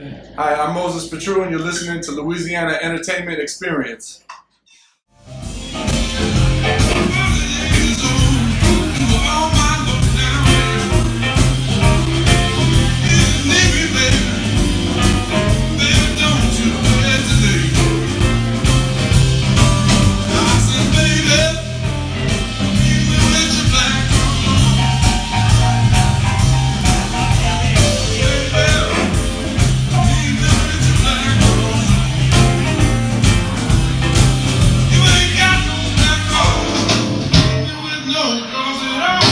Hi, I'm Moses Petru, and you're listening to Louisiana Entertainment Experience. it all.